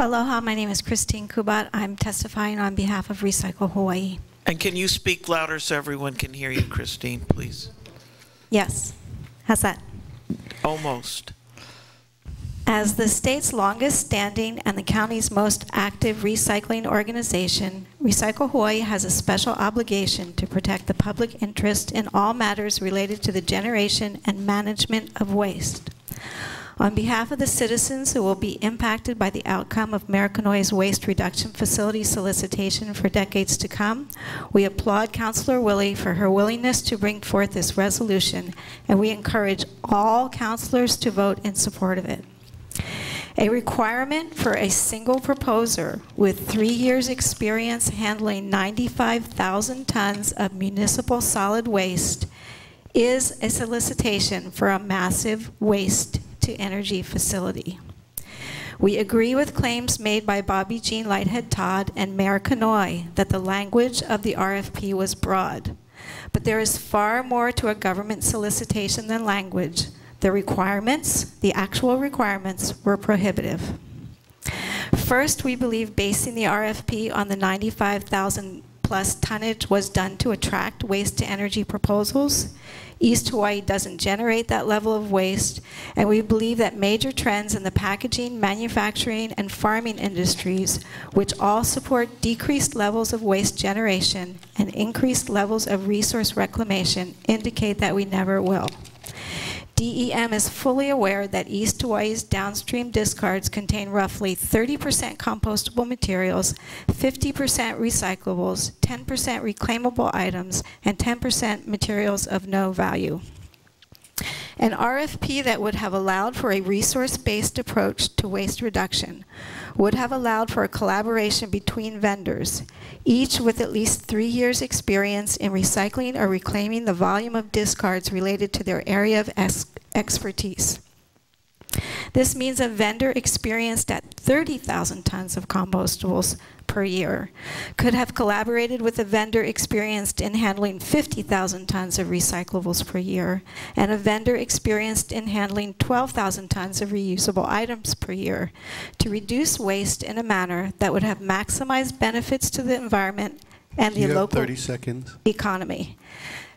Aloha, my name is Kristine Kubat. I'm testifying on behalf of Recycle Hawaii. And can you speak louder so everyone can hear you, Kristine, please? Yes. How's that? Almost. As the state's longest standing and the county's most active recycling organization, Recycle Hawaii has a special obligation to protect the public interest in all matters related to the generation and management of waste. On behalf of the citizens who will be impacted by the outcome of Mayor Kenoi's waste reduction facility solicitation for decades to come, we applaud Councillor Wille for her willingness to bring forth this resolution, and we encourage all councillors to vote in support of it. A requirement for a single proposer with three years' experience handling 95,000 tons of municipal solid waste is a solicitation for a massive waste to energy facility. We agree with claims made by Bobby Jean Leithead Todd and Mayor Kenoi that the language of the RFP was broad. But there is far more to a government solicitation than language. The requirements, the actual requirements, were prohibitive. First, we believe basing the RFP on the 95,000 plus tonnage was done to attract waste to energy proposals. East Hawaii doesn't generate that level of waste, and we believe that major trends in the packaging, manufacturing, and farming industries, which all support decreased levels of waste generation and increased levels of resource reclamation, indicate that we never will. DEM is fully aware that East Hawaii's downstream discards contain roughly 30% compostable materials, 50% recyclables, 10% reclaimable items, and 10% materials of no value. An RFP that would have allowed for a resource-based approach to waste reduction would have allowed for a collaboration between vendors, each with at least three years experience in recycling or reclaiming the volume of discards related to their area of expertise. This means a vendor experienced at 30,000 tons of compostables per year could have collaborated with a vendor experienced in handling 50,000 tons of recyclables per year and a vendor experienced in handling 12,000 tons of reusable items per year to reduce waste in a manner that would have maximized benefits to the environment and the local economy.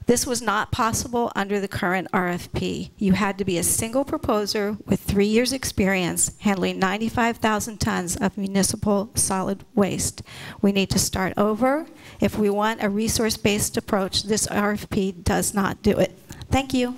This was not possible under the current RFP. You had to be a single proposer with three years experience handling 95,000 tons of municipal solid waste. We need to start over. If we want a resource-based approach, this RFP does not do it. Thank you.